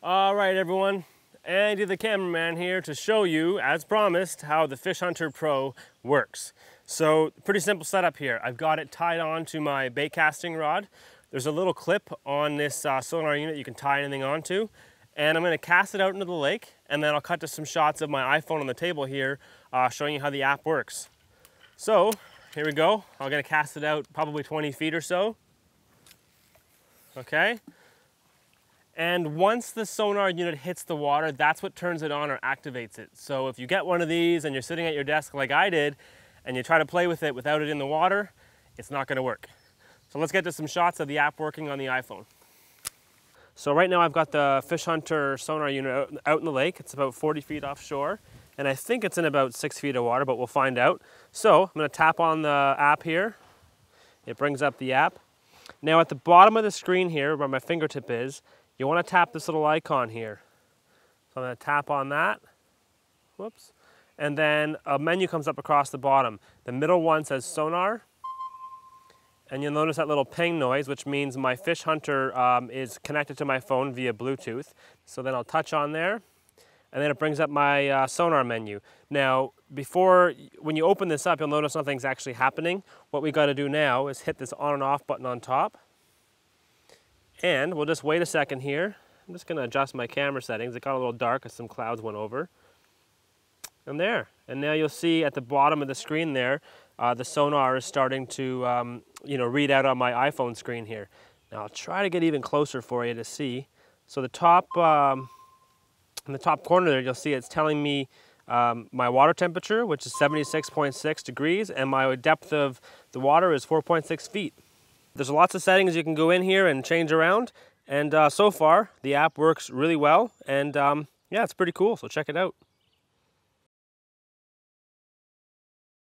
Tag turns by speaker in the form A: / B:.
A: All right, everyone. Andy the cameraman here to show you, as promised, how the Fish Hunter Pro works. So, pretty simple setup here. I've got it tied on to my bait casting rod. There's a little clip on this uh, sonar unit you can tie anything onto. And I'm gonna cast it out into the lake, and then I'll cut to some shots of my iPhone on the table here, uh, showing you how the app works. So, here we go. I'm gonna cast it out probably 20 feet or so. Okay. And once the sonar unit hits the water, that's what turns it on or activates it. So if you get one of these and you're sitting at your desk like I did, and you try to play with it without it in the water, it's not gonna work. So let's get to some shots of the app working on the iPhone. So right now I've got the Fish Hunter sonar unit out in the lake. It's about 40 feet offshore, and I think it's in about six feet of water, but we'll find out. So I'm gonna tap on the app here. It brings up the app. Now at the bottom of the screen here, where my fingertip is, you want to tap this little icon here. So I'm going to tap on that. Whoops. And then a menu comes up across the bottom. The middle one says sonar. And you'll notice that little ping noise, which means my fish hunter um, is connected to my phone via Bluetooth. So then I'll touch on there, and then it brings up my uh, sonar menu. Now, before, when you open this up, you'll notice nothing's actually happening. What we gotta do now is hit this on and off button on top. And we'll just wait a second here. I'm just gonna adjust my camera settings. It got a little dark as some clouds went over. And there. And now you'll see at the bottom of the screen there, uh, the sonar is starting to um, you know, read out on my iPhone screen here. Now I'll try to get even closer for you to see. So the top, um, in the top corner there, you'll see it's telling me um, my water temperature, which is 76.6 degrees, and my depth of the water is 4.6 feet. There's lots of settings you can go in here and change around. And uh, so far, the app works really well. And um, yeah, it's pretty cool. So check it out.